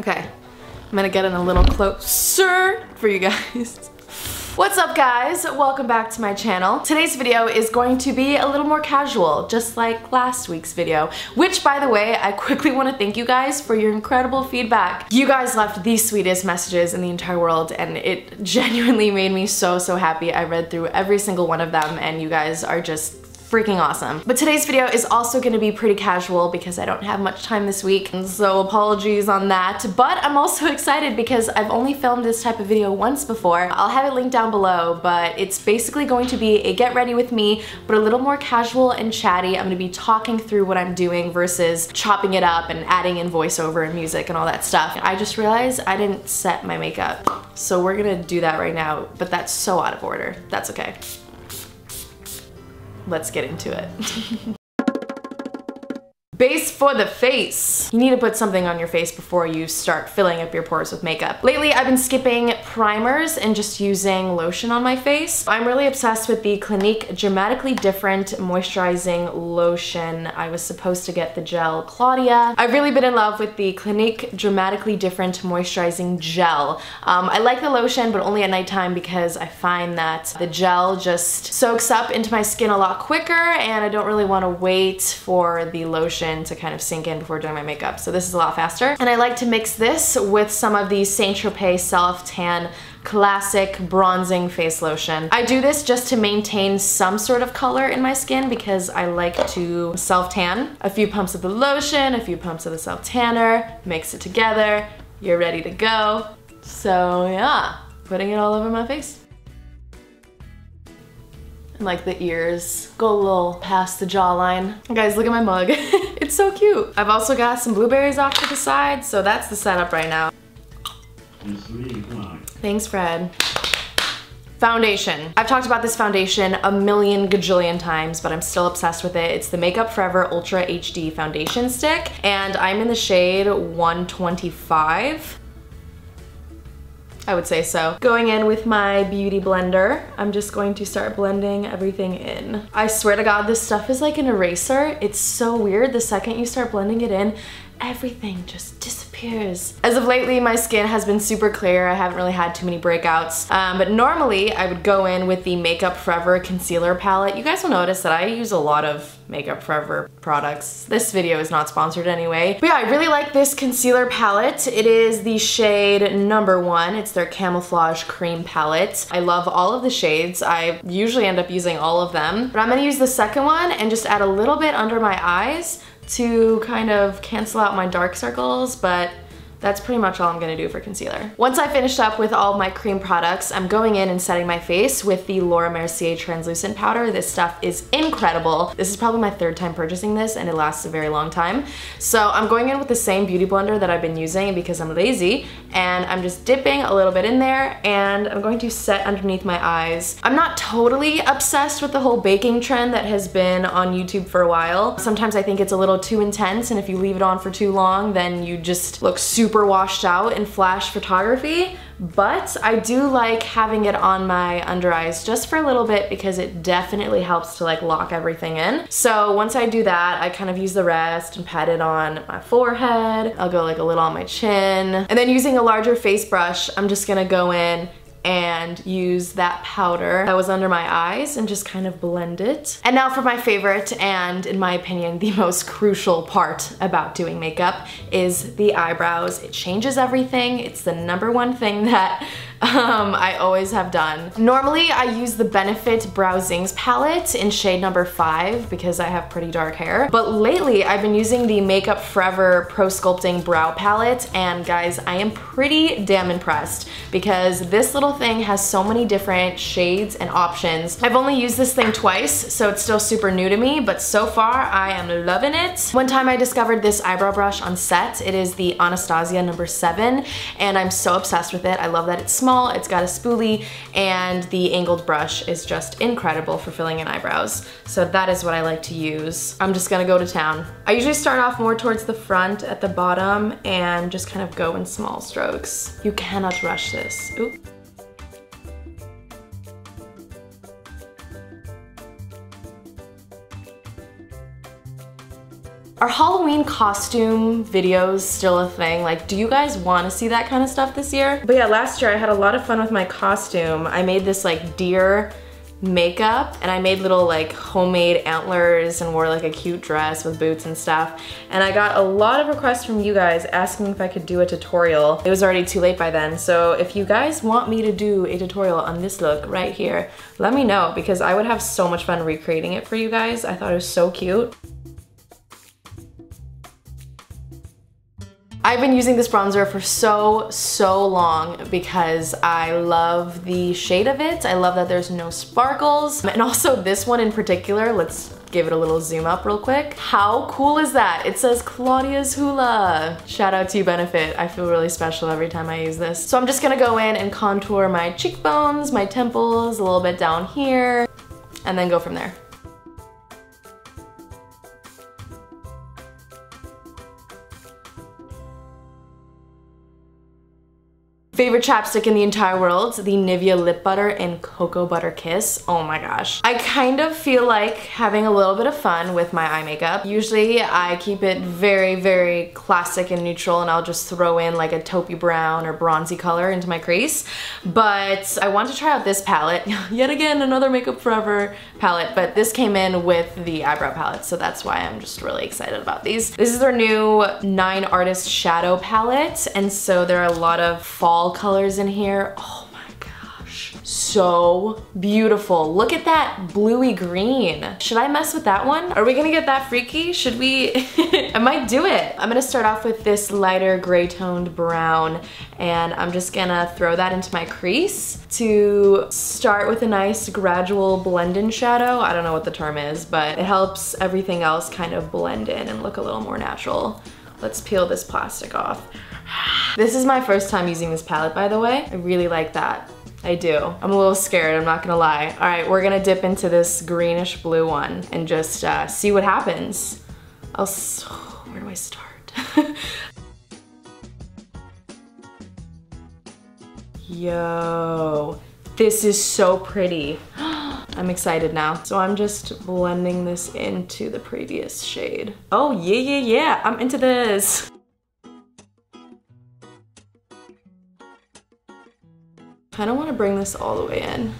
Okay, I'm gonna get in a little closer for you guys. What's up guys? Welcome back to my channel. Today's video is going to be a little more casual, just like last week's video, which by the way, I quickly want to thank you guys for your incredible feedback. You guys left the sweetest messages in the entire world and it genuinely made me so, so happy. I read through every single one of them and you guys are just freaking awesome. But today's video is also gonna be pretty casual because I don't have much time this week, and so apologies on that. But I'm also excited because I've only filmed this type of video once before. I'll have it linked down below, but it's basically going to be a get ready with me, but a little more casual and chatty. I'm gonna be talking through what I'm doing versus chopping it up and adding in voiceover and music and all that stuff. I just realized I didn't set my makeup. So we're gonna do that right now, but that's so out of order. That's okay let's get into it. Base for the face. You need to put something on your face before you start filling up your pores with makeup. Lately, I've been skipping primers and just using lotion on my face. I'm really obsessed with the Clinique Dramatically Different Moisturizing Lotion. I was supposed to get the gel Claudia. I've really been in love with the Clinique Dramatically Different Moisturizing Gel. Um, I like the lotion, but only at nighttime because I find that the gel just soaks up into my skin a lot quicker and I don't really want to wait for the lotion to kind of sink in before doing my makeup. So this is a lot faster. And I like to mix this with some of the Saint Tropez Self Tan classic bronzing face lotion. I do this just to maintain some sort of color in my skin because I like to self tan. A few pumps of the lotion, a few pumps of the self tanner, mix it together, you're ready to go. So yeah, putting it all over my face like the ears go a little past the jawline. Guys, look at my mug. it's so cute. I've also got some blueberries off to the side, so that's the setup right now. Thanks, Fred. Foundation. I've talked about this foundation a million gajillion times, but I'm still obsessed with it. It's the Makeup Forever Ultra HD Foundation Stick, and I'm in the shade 125. I would say so. Going in with my beauty blender, I'm just going to start blending everything in. I swear to God, this stuff is like an eraser. It's so weird. The second you start blending it in, everything just disappears. As of lately, my skin has been super clear. I haven't really had too many breakouts. Um, but normally, I would go in with the Makeup Forever Concealer Palette. You guys will notice that I use a lot of Makeup Forever products. This video is not sponsored anyway. But yeah, I really like this concealer palette. It is the shade number one. It's their Camouflage Cream Palette. I love all of the shades. I usually end up using all of them. But I'm gonna use the second one and just add a little bit under my eyes to kind of cancel out my dark circles, but that's pretty much all I'm gonna do for concealer. Once I finished up with all my cream products, I'm going in and setting my face with the Laura Mercier translucent powder. This stuff is incredible. This is probably my third time purchasing this and it lasts a very long time. So I'm going in with the same beauty blender that I've been using because I'm lazy and I'm just dipping a little bit in there and I'm going to set underneath my eyes. I'm not totally obsessed with the whole baking trend that has been on YouTube for a while. Sometimes I think it's a little too intense and if you leave it on for too long then you just look super super washed out in flash photography, but I do like having it on my under eyes just for a little bit because it definitely helps to like lock everything in. So once I do that, I kind of use the rest and pat it on my forehead. I'll go like a little on my chin. And then using a larger face brush, I'm just gonna go in and use that powder that was under my eyes and just kind of blend it. And now for my favorite and in my opinion the most crucial part about doing makeup is the eyebrows. It changes everything. It's the number one thing that um, I always have done. Normally I use the Benefit Brow Zings palette in shade number five because I have pretty dark hair. But lately I've been using the Makeup Forever Pro Sculpting Brow Palette and guys, I am pretty damn impressed because this little thing has so many different shades and options. I've only used this thing twice, so it's still super new to me, but so far I am loving it. One time I discovered this eyebrow brush on set. It is the Anastasia number seven, and I'm so obsessed with it. I love that it's small small, it's got a spoolie, and the angled brush is just incredible for filling in eyebrows. So that is what I like to use. I'm just gonna go to town. I usually start off more towards the front at the bottom and just kind of go in small strokes. You cannot rush this. Are Halloween costume videos still a thing? Like, do you guys want to see that kind of stuff this year? But yeah, last year I had a lot of fun with my costume. I made this like deer makeup and I made little like homemade antlers and wore like a cute dress with boots and stuff. And I got a lot of requests from you guys asking if I could do a tutorial. It was already too late by then. So if you guys want me to do a tutorial on this look right here, let me know because I would have so much fun recreating it for you guys. I thought it was so cute. I've been using this bronzer for so, so long because I love the shade of it. I love that there's no sparkles. And also this one in particular, let's give it a little zoom up real quick. How cool is that? It says Claudia's Hoola. Shout out to you Benefit. I feel really special every time I use this. So I'm just gonna go in and contour my cheekbones, my temples, a little bit down here, and then go from there. Favorite chapstick in the entire world, the Nivea Lip Butter in Cocoa Butter Kiss. Oh my gosh. I kind of feel like having a little bit of fun with my eye makeup. Usually I keep it very, very classic and neutral and I'll just throw in like a taupey brown or bronzy color into my crease. But I want to try out this palette. Yet again, another Makeup Forever palette, but this came in with the eyebrow palette, so that's why I'm just really excited about these. This is their new Nine Artist Shadow palette, and so there are a lot of fall colors in here. Oh my gosh, so beautiful. Look at that bluey green. Should I mess with that one? Are we gonna get that freaky? Should we? I might do it. I'm gonna start off with this lighter gray toned brown and I'm just gonna throw that into my crease to start with a nice gradual blend in shadow. I don't know what the term is, but it helps everything else kind of blend in and look a little more natural. Let's peel this plastic off. This is my first time using this palette, by the way. I really like that. I do. I'm a little scared, I'm not gonna lie. All right, we're gonna dip into this greenish blue one and just uh, see what happens. I'll, where do I start? Yo, this is so pretty. I'm excited now. So I'm just blending this into the previous shade. Oh yeah, yeah, yeah, I'm into this. Kind of want to bring this all the way in.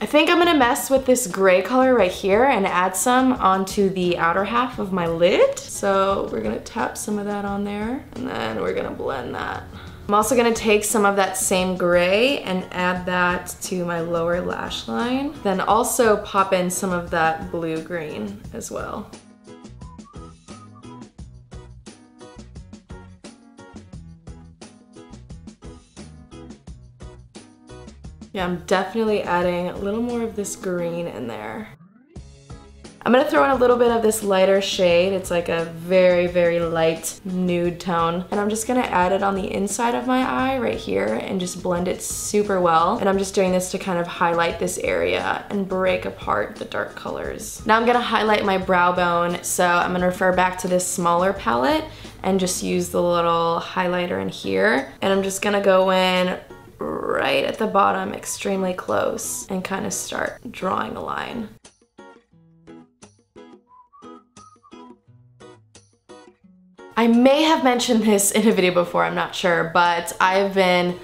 I think I'm gonna mess with this gray color right here and add some onto the outer half of my lid. So we're gonna tap some of that on there and then we're gonna blend that. I'm also gonna take some of that same gray and add that to my lower lash line. Then also pop in some of that blue green as well. Yeah, I'm definitely adding a little more of this green in there. I'm gonna throw in a little bit of this lighter shade. It's like a very, very light nude tone. And I'm just gonna add it on the inside of my eye right here and just blend it super well. And I'm just doing this to kind of highlight this area and break apart the dark colors. Now I'm gonna highlight my brow bone. So I'm gonna refer back to this smaller palette and just use the little highlighter in here. And I'm just gonna go in right at the bottom extremely close and kind of start drawing a line. I may have mentioned this in a video before, I'm not sure, but I've been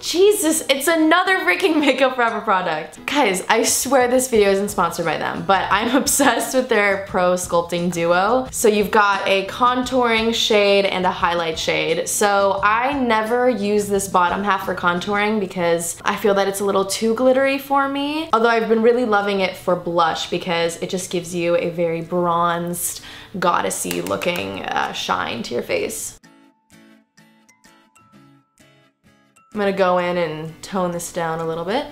Jesus, it's another freaking Makeup Forever product. Guys, I swear this video isn't sponsored by them, but I'm obsessed with their Pro Sculpting Duo. So you've got a contouring shade and a highlight shade. So I never use this bottom half for contouring because I feel that it's a little too glittery for me. Although I've been really loving it for blush because it just gives you a very bronzed, goddessy looking uh, shine to your face. I'm gonna go in and tone this down a little bit.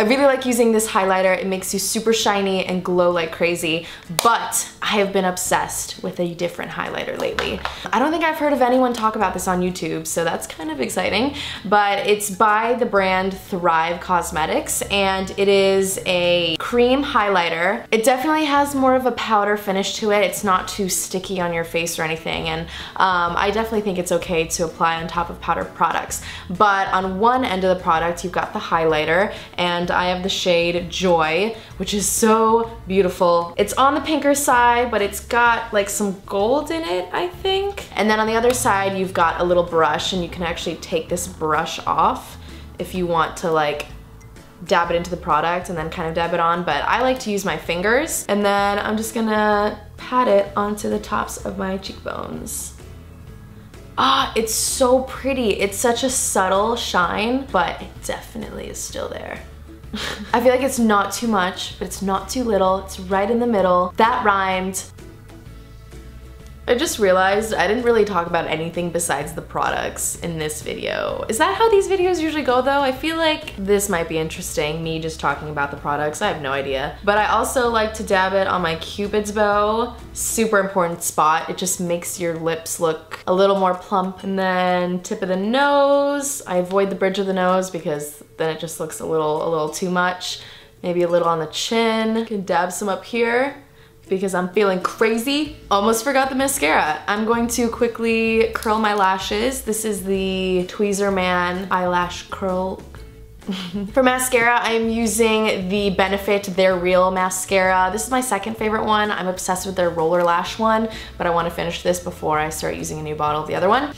I really like using this highlighter. It makes you super shiny and glow like crazy, but I have been obsessed with a different highlighter lately. I don't think I've heard of anyone talk about this on YouTube, so that's kind of exciting. But it's by the brand Thrive Causemetics, and it is a cream highlighter. It definitely has more of a powder finish to it. It's not too sticky on your face or anything, and um, I definitely think it's okay to apply on top of powder products. But on one end of the product, you've got the highlighter, and I have the shade Joy, which is so beautiful. It's on the pinker side, but it's got like some gold in it, I think. And then on the other side, you've got a little brush, and you can actually take this brush off if you want to like dab it into the product and then kind of dab it on, but I like to use my fingers. And then I'm just gonna pat it onto the tops of my cheekbones. Ah, it's so pretty. It's such a subtle shine, but it definitely is still there. I feel like it's not too much, but it's not too little. It's right in the middle. That rhymed. I just realized I didn't really talk about anything besides the products in this video. Is that how these videos usually go though? I feel like this might be interesting, me just talking about the products. I have no idea. But I also like to dab it on my cupid's bow. Super important spot. It just makes your lips look a little more plump. And then tip of the nose. I avoid the bridge of the nose because then it just looks a little, a little too much. Maybe a little on the chin. You can dab some up here because I'm feeling crazy. Almost forgot the mascara. I'm going to quickly curl my lashes. This is the Tweezerman eyelash curl For mascara, I'm using the Benefit They're Real mascara. This is my second favorite one. I'm obsessed with their Roller Lash one, but I want to finish this before I start using a new bottle of the other one.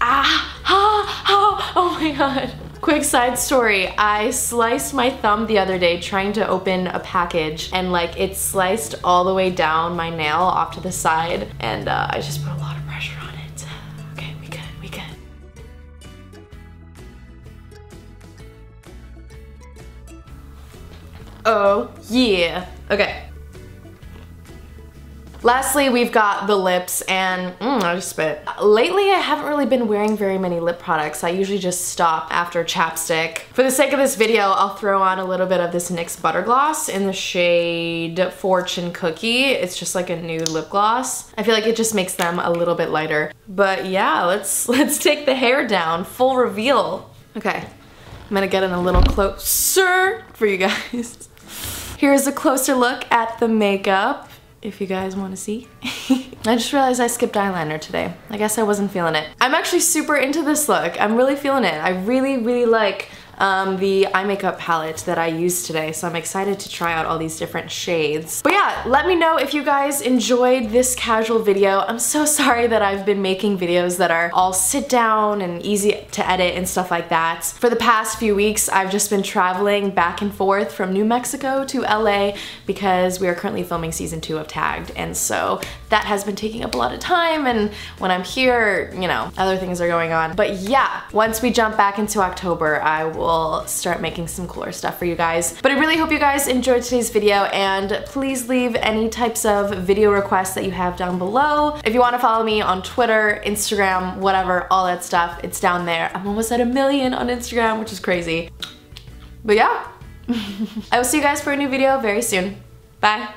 Ah, ah, ah, oh my god. Quick side story, I sliced my thumb the other day trying to open a package and like it sliced all the way down my nail off to the side and uh, I just put a lot of pressure on it. Okay, we good, we good. Oh, yeah. Okay, Lastly, we've got the lips and mm, I just spit. Lately, I haven't really been wearing very many lip products. I usually just stop after chapstick. For the sake of this video, I'll throw on a little bit of this NYX Butter Gloss in the shade Fortune Cookie. It's just like a nude lip gloss. I feel like it just makes them a little bit lighter. But yeah, let's, let's take the hair down. Full reveal. Okay, I'm gonna get in a little closer for you guys. Here's a closer look at the makeup if you guys want to see. I just realized I skipped eyeliner today. I guess I wasn't feeling it. I'm actually super into this look. I'm really feeling it. I really, really like um, the eye makeup palette that I used today, so I'm excited to try out all these different shades. But yeah, let me know if you guys enjoyed this casual video. I'm so sorry that I've been making videos that are all sit down and easy to edit and stuff like that. For the past few weeks, I've just been traveling back and forth from New Mexico to LA because we are currently filming season two of Tagged, and so that has been taking up a lot of time, and when I'm here, you know, other things are going on. But yeah, once we jump back into October, I will will start making some cooler stuff for you guys. But I really hope you guys enjoyed today's video and please leave any types of video requests that you have down below. If you want to follow me on Twitter, Instagram, whatever, all that stuff, it's down there. I'm almost at a million on Instagram, which is crazy. But yeah, I will see you guys for a new video very soon. Bye.